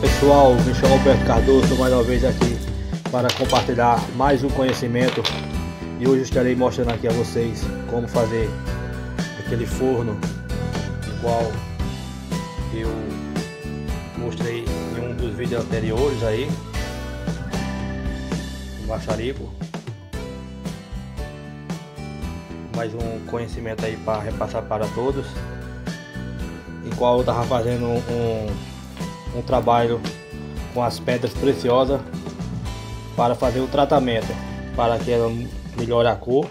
pessoal, me chamo Alberto Cardoso, mais uma vez aqui para compartilhar mais um conhecimento. E hoje estarei mostrando aqui a vocês como fazer aquele forno igual eu mostrei em um dos vídeos anteriores aí o maçarico. Mais um conhecimento aí para repassar para todos. Em qual eu estava fazendo um um trabalho com as pedras preciosas para fazer o tratamento para que ela melhore a cor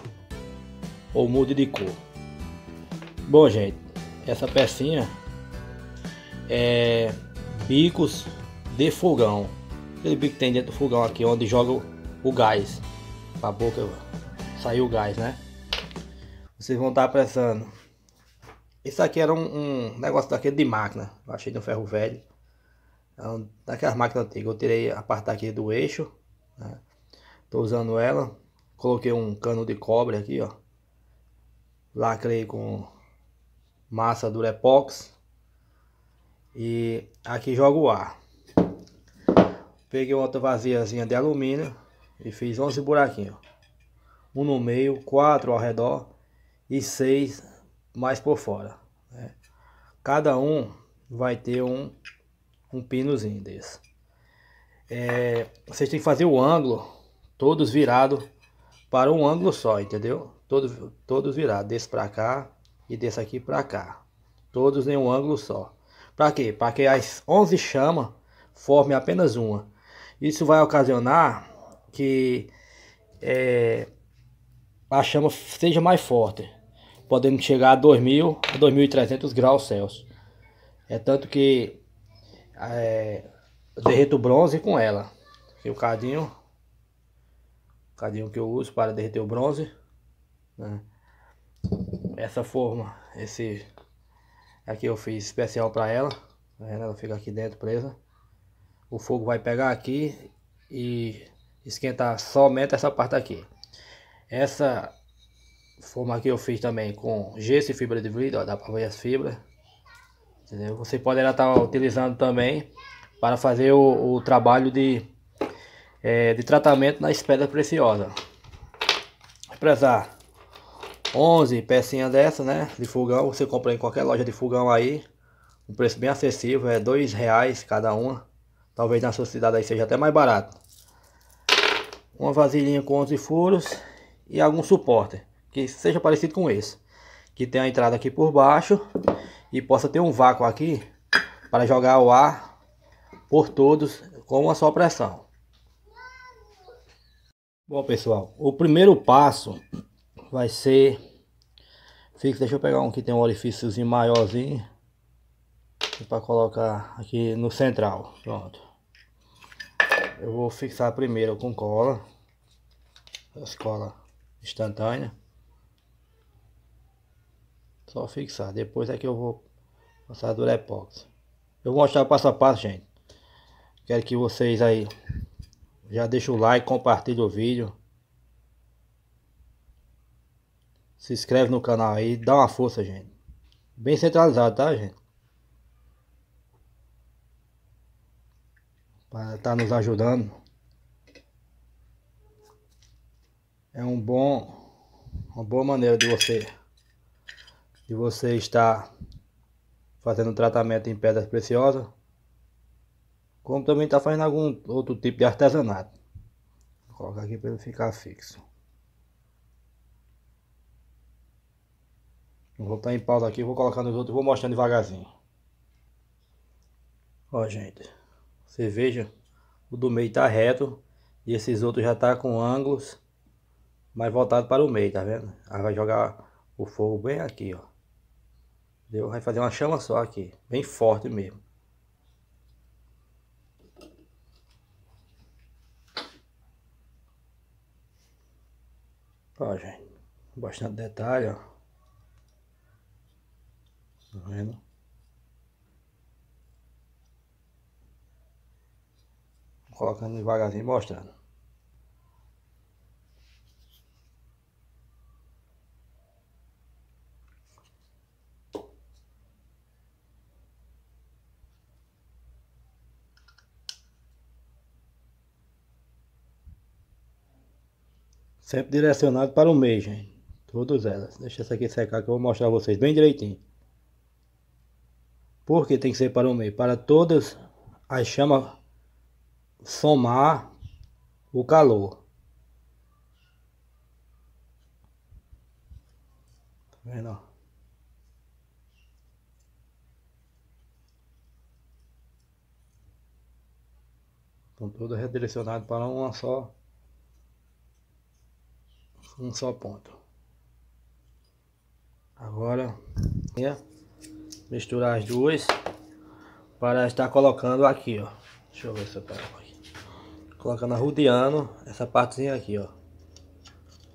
ou mude de cor. Bom gente, essa pecinha é bicos de fogão. Aquele bico que tem dentro do fogão aqui onde joga o gás para a boca sair o gás, né? Vocês vão estar pressando. Isso aqui era um, um negócio daquele de máquina. Eu achei de um ferro velho. Então, daquelas máquinas antigas, eu tirei a parte aqui do eixo. Né? Tô usando ela. Coloquei um cano de cobre aqui, ó. Lacrei com massa Durepox. E aqui jogo o ar. Peguei outra vaziazinha de alumínio e fiz 11 buraquinhos. Um no meio, quatro ao redor e seis mais por fora. Né? Cada um vai ter um um pinozinho desse. É, vocês têm que fazer o ângulo todos virados para um ângulo só, entendeu? Todos, todos virados, desse para cá e desse aqui para cá. Todos em um ângulo só. Para quê? Para que as 11 chamas formem apenas uma. Isso vai ocasionar que é, a chama seja mais forte, podendo chegar a 2.000 a 2.300 graus Celsius. É tanto que é, derreto o bronze com ela. Aqui o cadinho. O cadinho que eu uso para derreter o bronze. Né? Essa forma, esse aqui eu fiz especial para ela. Tá ela fica aqui dentro presa. O fogo vai pegar aqui e esquentar somente essa parte aqui. Essa forma aqui eu fiz também com gesso e fibra de vidro, ó, dá para ver as fibras. Entendeu? Você poderá estar utilizando também para fazer o, o trabalho de, é, de tratamento nas pedras preciosas. Prezar 11 pecinhas dessa, né? De fogão, você compra em qualquer loja de fogão aí. Um preço bem acessível, é dois reais cada uma. Talvez na sua cidade aí seja até mais barato. Uma vasilhinha com 11 furos e algum suporte que seja parecido com esse. Que tem a entrada aqui por baixo e possa ter um vácuo aqui para jogar o ar por todos com uma só pressão. Bom pessoal, o primeiro passo vai ser fixe, deixa eu pegar um que tem um orifíciozinho maiorzinho para colocar aqui no central, pronto. Eu vou fixar primeiro com cola, essa cola instantânea. Só fixar. Depois é que eu vou passar Durepox. Eu vou mostrar passo a passo, gente. Quero que vocês aí já deixem o like, compartilhem o vídeo. Se inscreve no canal aí, dá uma força, gente. Bem centralizado, tá, gente? Para estar tá nos ajudando. É um bom uma boa maneira de você e você está fazendo tratamento em pedras preciosas, como também está fazendo algum outro tipo de artesanato. Vou colocar aqui para ele ficar fixo. Vou estar em pausa aqui, vou colocar nos outros, vou mostrando devagarzinho. Ó, gente, você veja, o do meio está reto e esses outros já tá com ângulos mais voltados para o meio, tá vendo? Aí vai jogar o fogo bem aqui, ó. Entendeu? Vai fazer uma chama só aqui, bem forte mesmo. Ó, gente, bastante detalhe, ó. Tá vendo? Colocando devagarzinho mostrando. Sempre direcionado para o meio, gente. Todas elas. Deixa essa aqui secar que eu vou mostrar a vocês bem direitinho. Por que tem que ser para o meio? Para todas as chamas somar o calor. Tá vendo? Estão todas redirecionadas para uma só um só ponto. Agora, misturar as duas para estar colocando aqui, ó. Deixa eu ver se eu pego aqui. Colocando arrodeando essa partezinha aqui, ó.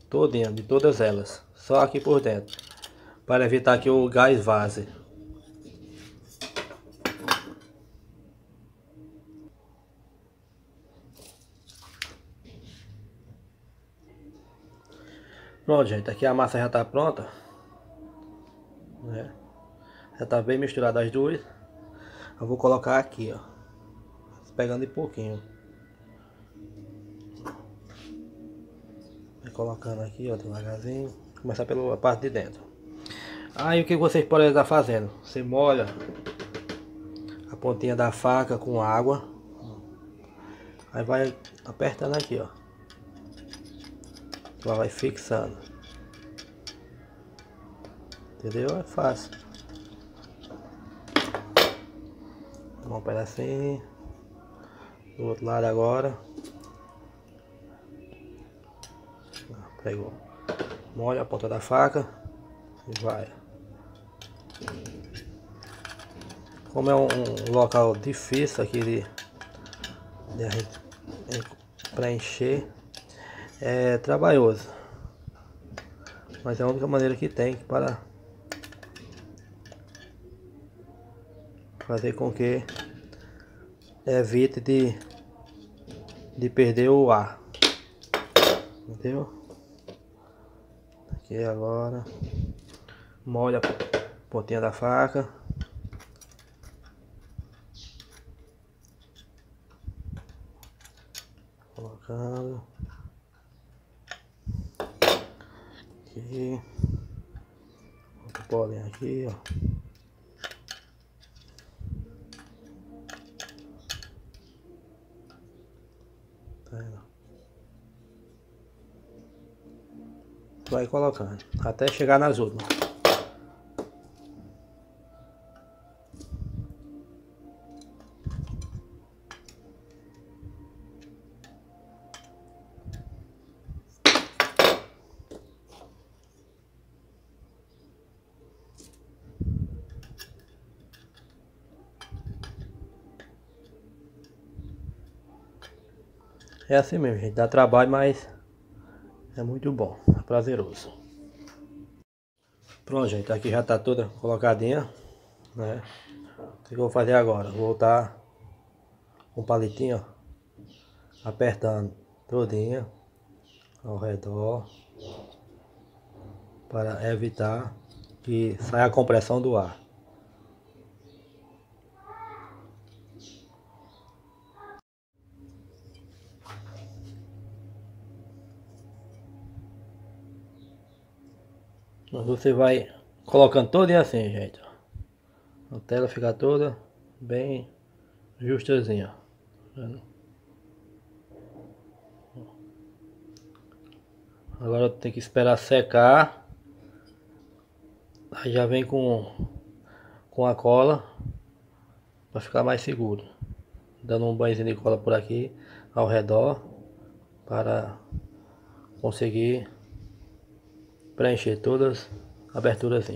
Todinha, de todas elas. Só aqui por dentro. Para evitar que o gás vaze. Pronto, gente. Aqui a massa já está pronta. Né? Já está bem misturada as duas. Eu vou colocar aqui, ó. Pegando de pouquinho. Vai colocando aqui, ó, devagarzinho. Começar pela parte de dentro. Aí o que vocês podem estar fazendo? Você molha a pontinha da faca com água. Aí vai apertando aqui, ó. Ela vai fixando. Entendeu? É fácil. Um pedacinho. Do outro lado agora. Pegou. Molha a ponta da faca. E vai. Como é um, local difícil aqui de, de preencher é trabalhoso. Mas é a única maneira que tem para fazer com que evite de, de perder o ar. Entendeu? Aqui agora molha a pontinha da faca. Colocando. Aqui. Outro pólen aqui, ó. Tá vendo? Vai colocando até chegar nas últimas. É assim mesmo, gente. Dá trabalho, mas é muito bom. É prazeroso. Pronto, gente. Aqui já tá toda colocadinha, né? O que eu vou fazer agora? Vou voltar com um palitinho, ó, apertando todinha ao redor para evitar que saia a compressão do ar. Você vai colocando todo assim, gente. A tela fica toda bem justazinha. Agora tem que esperar secar. Aí já vem com, com a cola para ficar mais seguro. Dando um banhozinho de cola por aqui ao redor para conseguir preencher todas as aberturas.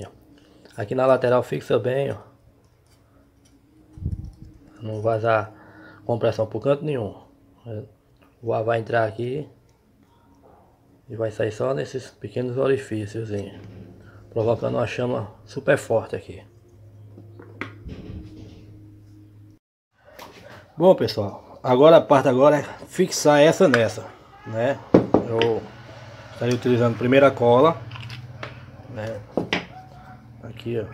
Aqui na lateral fixa bem, ó. Não vazar compressão por canto nenhum. O ar vai entrar aqui e vai sair só nesses pequenos orifícios, provocando uma chama super forte aqui. Bom pessoal, agora a parte agora é fixar essa nessa, né? Eu estaria utilizando primeiro a cola né? Aqui, ó.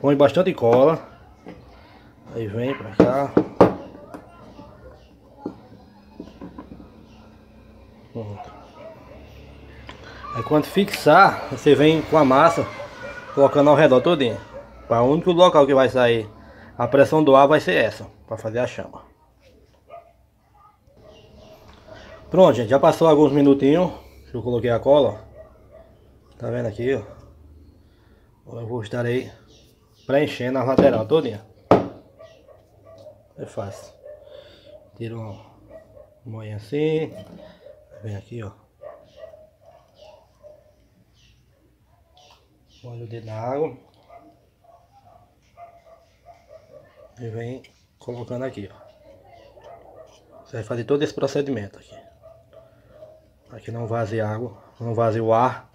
Põe bastante cola. Aí vem pra cá. Pronto. Aí quando fixar, você vem com a massa colocando ao redor todinho. Para o único local que vai sair a pressão do ar vai ser essa, para fazer a chama. Pronto, gente, já passou alguns minutinhos. Eu coloquei a cola. Tá vendo aqui, ó. Eu vou estar aí preenchendo a lateral todinha. É fácil. Tira um moinho assim. Vem aqui, ó. Molha o dedo na água. E vem colocando aqui, ó. Você vai fazer todo esse procedimento aqui. Aqui não vaze água, não vaze o ar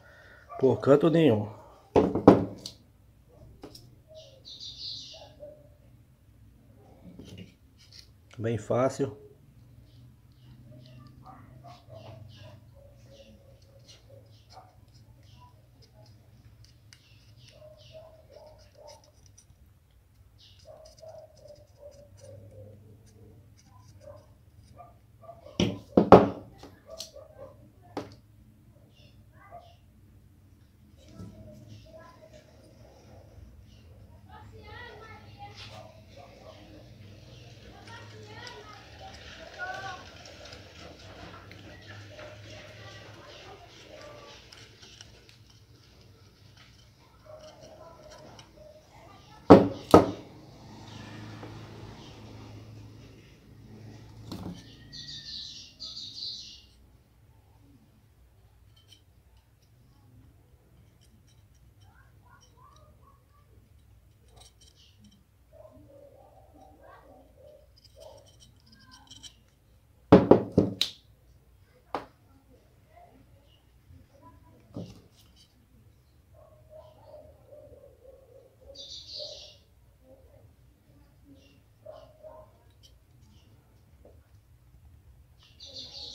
por canto nenhum. Bem fácil.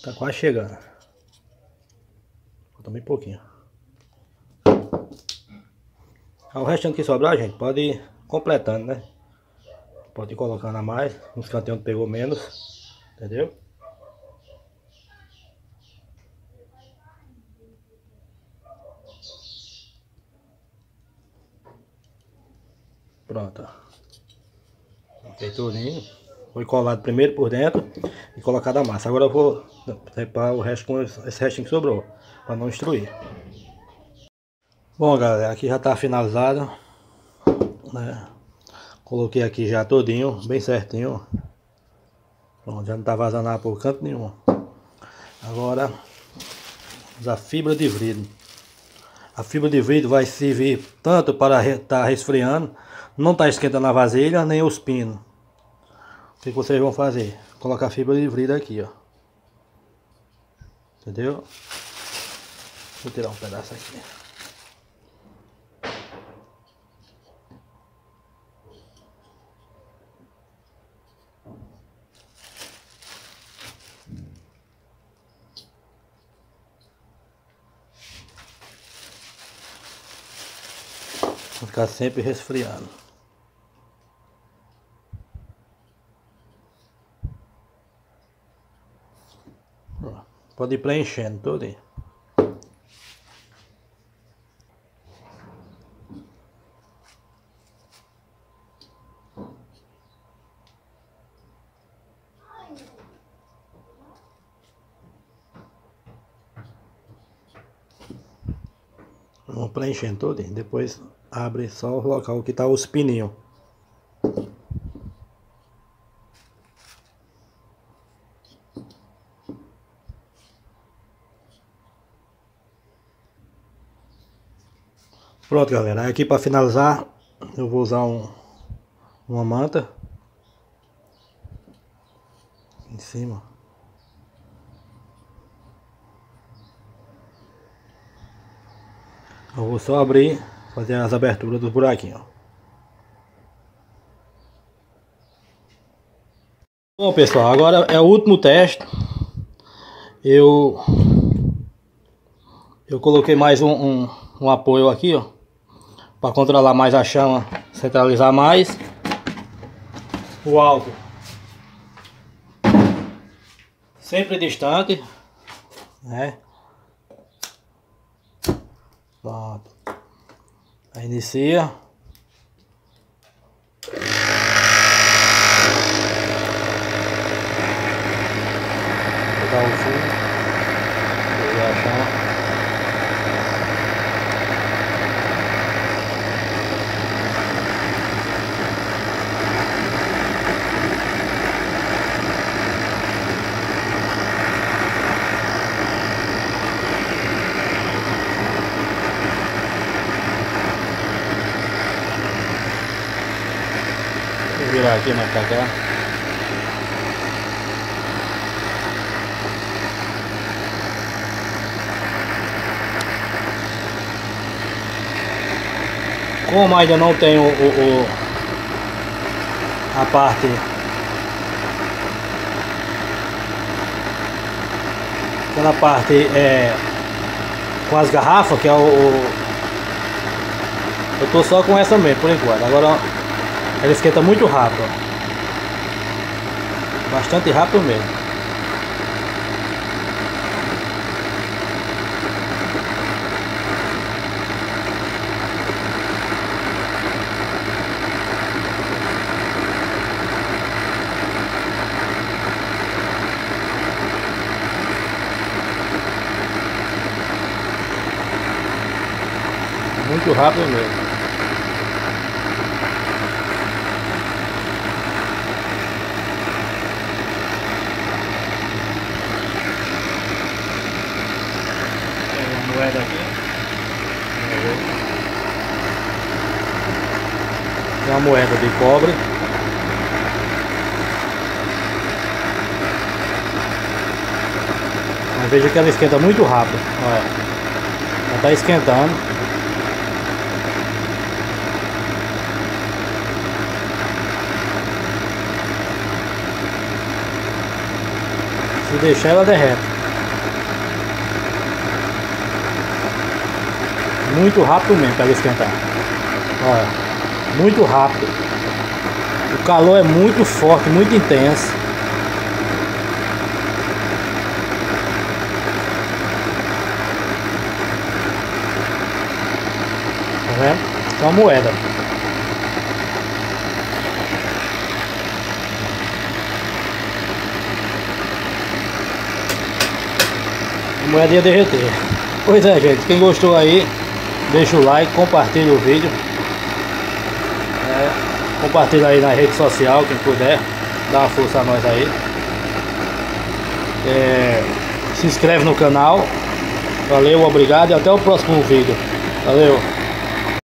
Tá quase chegando. Falta bem pouquinho. O restante que sobrar, gente, pode ir completando, né? Pode ir colocando a mais, nos cantinhos onde pegou menos, entendeu? Pronto. Feito tudinho. Foi colado primeiro por dentro e colocado a massa. Agora eu vou separar o resto com esse restinho que sobrou, para não destruir. Bom galera, aqui já está finalizado. Né? Coloquei aqui já todinho, bem certinho. Pronto, já não está vazando por canto nenhum. Agora, a fibra de vidro. A fibra de vidro vai servir tanto para estar tá resfriando, não está esquentando a vasilha, nem os pinos. O que vocês vão fazer? Colocar fibra de vidro aqui, ó. Entendeu? Vou tirar um pedaço aqui. Vou ficar sempre resfriando. Pode ir preenchendo tudo aí. Vamos preenchendo tudo, depois abre só o local que tá os pininhos. Pronto, galera. Aqui para finalizar, eu vou usar um, uma manta. Em cima. Eu vou só abrir, fazer as aberturas dos buraquinhos. Bom pessoal, agora é o último teste. Eu eu coloquei mais um, um, um apoio aqui, ó para controlar mais a chama, centralizar mais. O álcool sempre distante, né? Pronto. Aí inicia. Pegar o fio. Pegar a chama. Vou virar aqui mais cá. Como ainda não tenho o, o, o a parte aquela parte é com as garrafas que é o, o eu tô só com essa mesmo por enquanto agora ela esquenta muito rápido. Bastante rápido mesmo. Muito rápido mesmo. moeda aqui. Tem uma moeda de cobre. Mas veja que ela esquenta muito rápido. Olha. Ela está esquentando. Se deixar ela derrete. Muito rápido mesmo para esquentar. Olha, muito rápido. O calor é muito forte, muito intenso. Tá vendo? É uma moeda. A moeda ia derreter. Pois é, gente. Quem gostou aí, Deixa o like, compartilha o vídeo. Compartilha aí na rede social, quem puder. Dá uma força a nós aí. É, se inscreve no canal. Valeu, obrigado e até o próximo vídeo. Valeu.